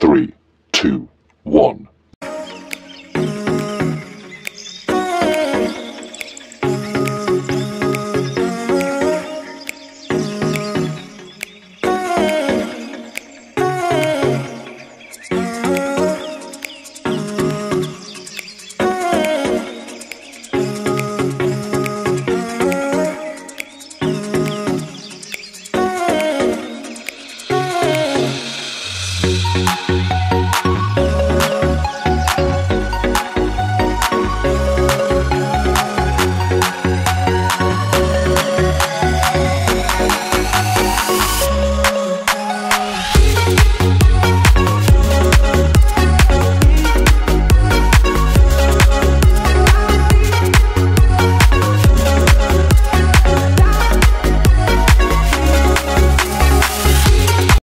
three, two, one. Thank